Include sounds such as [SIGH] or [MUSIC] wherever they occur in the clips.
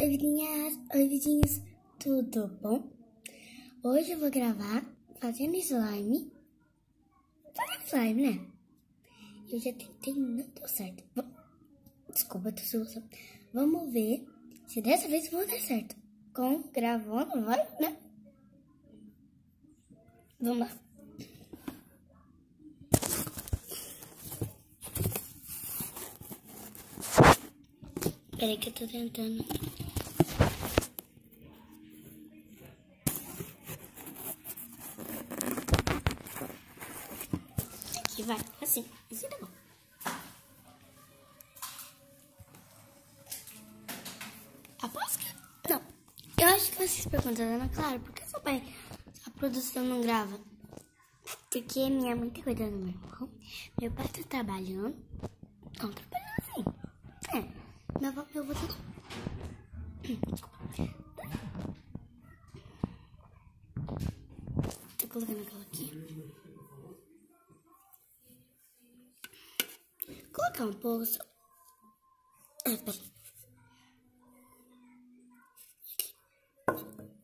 Oi, vidinhas, oi, vidinhos, tudo bom? Hoje eu vou gravar fazendo slime. Fazendo slime, né? Eu já tentei, não deu certo. Desculpa, tô solução. Vamos ver se dessa vez vou dar certo. Com gravando, vai, né? Vamos lá. Peraí que eu tô tentando. Aqui vai, assim, assim tá bom. Aposto que... Não, eu acho que vocês perguntam, Ana Clara, por que seu pai, a produção não grava? Porque minha mãe tá cuidando do meu irmão, meu pai tá trabalhando, não trabalhando assim. É, meu avô, meu avô tá... Tô colocando aquela aqui. Pouco só. Ah.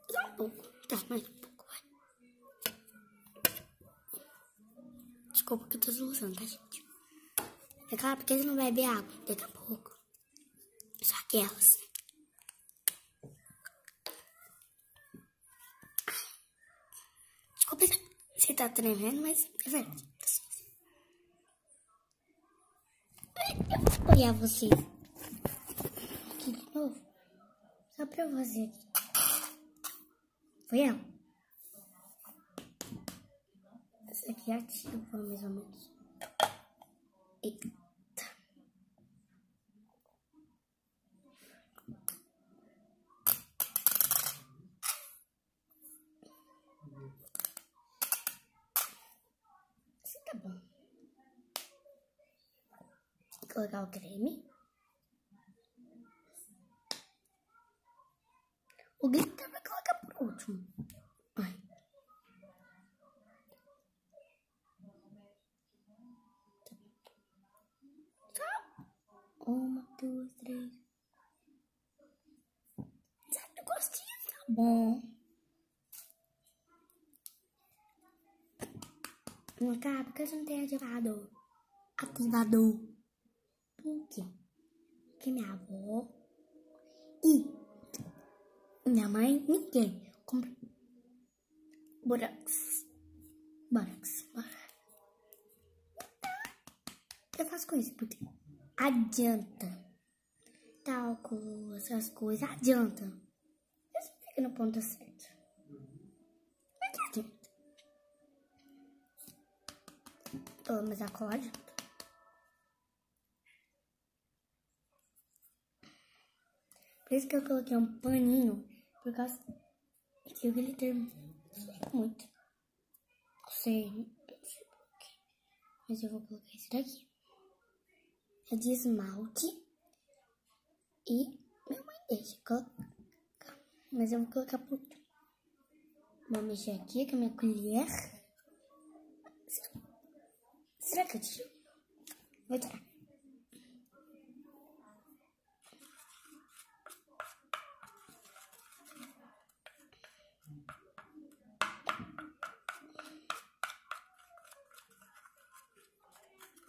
Só um pouco. Tá, mais um pouco, vai. Desculpa que eu tô soluçando, tá, gente? É claro, porque você não bebe água daqui a pouco. Só aquelas. Desculpa se tá tremendo, mas é verdade. Olhar vocês. Aqui de novo. Só pra você. Foi ela? Essa aqui é ativa, mais ou menos. Eita. Colocar o creme. O glitter vai colocar por último. Ai. Só uma, duas, três. Sabe o gostinho? Tá bom. Não cabe porque você não tem ativador. Ativador. Por quê? Porque minha avó e minha mãe, ninguém compra borax. Borax. Eu faço com isso porque adianta. Talco, essas coisas, adianta. Isso fica no ponto certo. Mas adianta. Pelo menos a cola adianta. Por isso que eu coloquei um paninho, por causa que o glitter muito. Não sei, não sei porquê. Mas eu vou colocar esse daqui. É de esmalte. E minha mãe deixa colocar. Mas eu vou colocar por. Vou mexer aqui com a minha colher. Será que eu tiro? Vou tirar.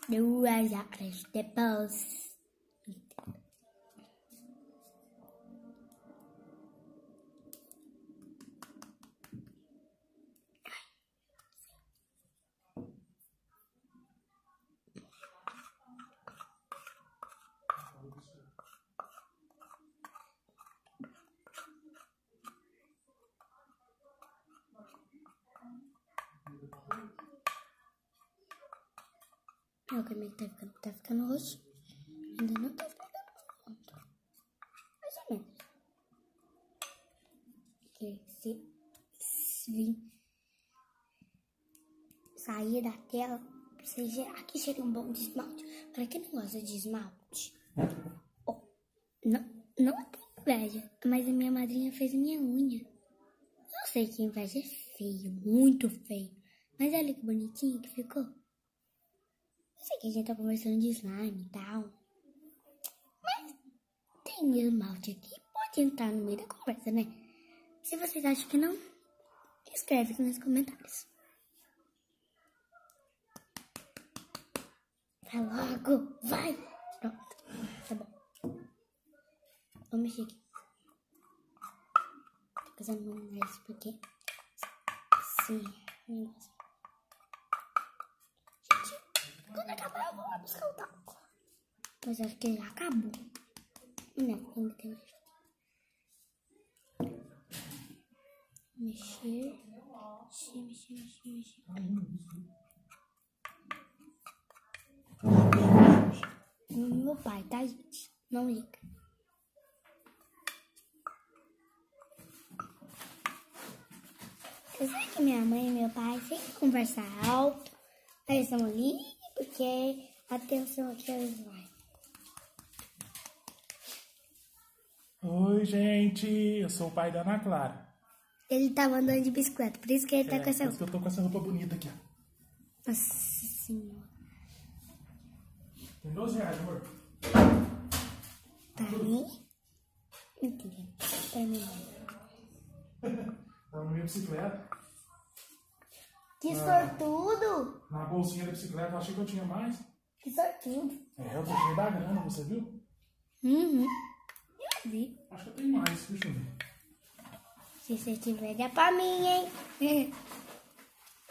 Nueva York, the Post. Olha como é que tá ficando. Tá ficando roxo. Ainda não tá ficando pronto. Mais ou menos. Porque se, se sair da tela, gerar aqui seria um bom esmalte. Para quem não gosta de esmalte, oh, não, não tem inveja, mas a minha madrinha fez minha unha. Eu sei que inveja é feio, muito feio. Mas olha que bonitinho que ficou. Sei que a gente tá conversando de slime e tal. Mas tem esmalte aqui, pode entrar no meio da conversa, né? Se vocês acham que não, escreve aqui nos comentários. Vai logo, vai! Pronto, tá bom. Vou mexer aqui. Tô fazendo mais porque... Sim, Gente, quando acabar eu vou lá buscar o taco. Mas acho que já acabou. Não, ainda tem mais. Mexer. Mexer, mexer, mexer, mexer. Meu pai, tá, gente? Não liga. Sei que minha mãe e meu pai sempre conversam alto. Aí eles estão ali porque atenção aqui eles vai. Oi, gente. Eu sou o pai da Ana Clara. Ele tava andando de bicicleta, por isso que ele tá É, com essa por isso que eu tô com essa roupa bonita aqui, ó. Nossa senhora. Tem 12 reais, amor. Pra mim? Mentira. Pra mim não. Tá na minha bicicleta. Que sortudo! Na bolsinha da bicicleta, eu achei que eu tinha mais. Que sortudo. É, eu tô cheio da grana, você viu? Uhum. Eu vi. Acho que eu tenho mais, deixa eu ver. Se você tiver, dá pra mim, hein? [LAUGHS]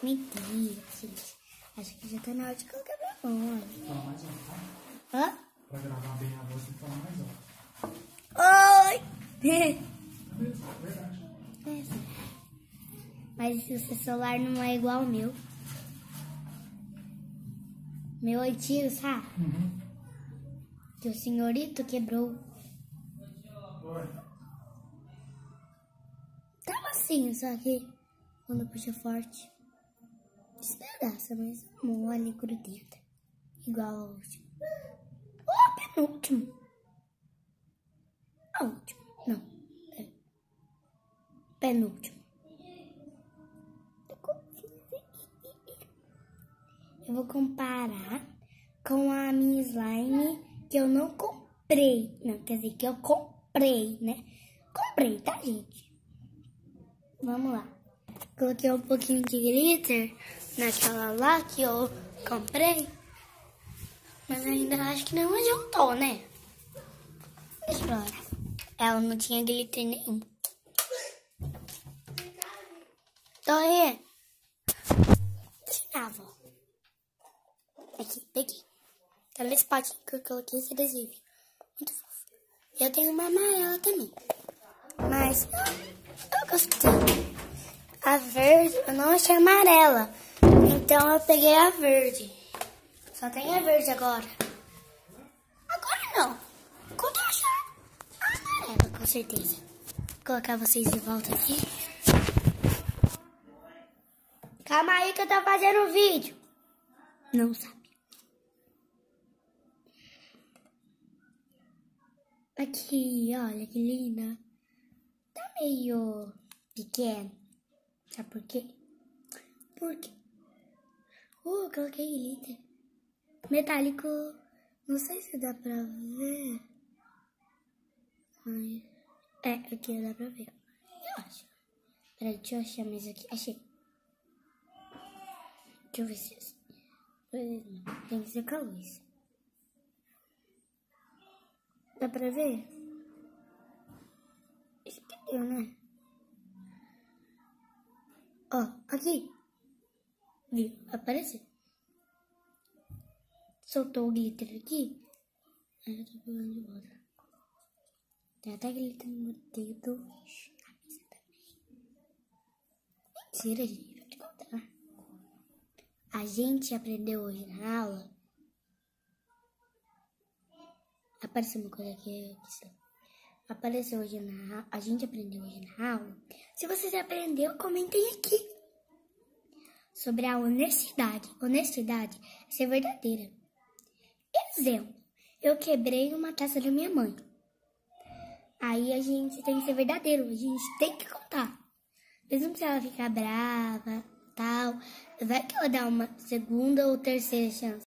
Mentira, gente. Acho que já tá na hora de colocar minha voz. Fala mais alto, tá? Hã? Pra gravar bem a voz, tem que falar mais alto. Oi! [LAUGHS] Beleza, verdade. Mas o seu celular não é igual ao meu. Meu antigo, sabe? Uhum. Que o senhorito quebrou. Oi. Tava assim, só que quando puxa forte, despedaça, mas mole e grudenta. Igual ao último. Ou penúltimo. Ao último, não. É. Penúltimo. Eu vou comparar com a minha slime que eu não comprei. Não, quer dizer, que eu comprei, né? Comprei, tá, gente? Vamos lá. Coloquei um pouquinho de glitter naquela lá que eu comprei. Mas ainda acho que não adiantou, né? Eu olhar. Ela não tinha glitter nenhum. Torre. Tirava. Peguei. Tá nesse potinho que eu coloquei esse adesivo. Muito fofo. Eu tenho uma amarela também. Mas eu, eu gostei. A verde, eu não achei amarela. Então eu peguei a verde. Só tem a verde agora. Agora não. Quando eu achar a amarela, com certeza. Vou colocar vocês de volta aqui. Calma aí que eu tô fazendo um vídeo. Não sabe. Aqui, olha que linda. Tá meio pequeno. Sabe por quê? Porque. Uh, coloquei glitter. Metálico. Não sei se dá pra ver. Mas. É, aqui dá pra ver. Eu acho. Peraí, deixa eu achar mais aqui. Achei. Deixa eu ver se. tem que ser com a luz. Dá pra ver? Acho que deu, né? Ó, aqui. Viu? Apareceu. Soltou o glitter aqui. Aí eu tô pegando de volta. Tem até glitter no meu dedo. Na mesa também. Mentira, gente. Vou te contar. A gente aprendeu hoje na aula. Apareceu uma coisa aqui. que Apareceu hoje na. A gente aprendeu hoje na aula. Se vocês aprenderam, comentem aqui. Sobre a honestidade. Honestidade é ser verdadeira. Exemplo. Eu quebrei uma taça da minha mãe. Aí a gente tem que ser verdadeiro. A gente tem que contar. Mesmo se ela ficar brava, tal. Vai que ela dá uma segunda ou terceira chance.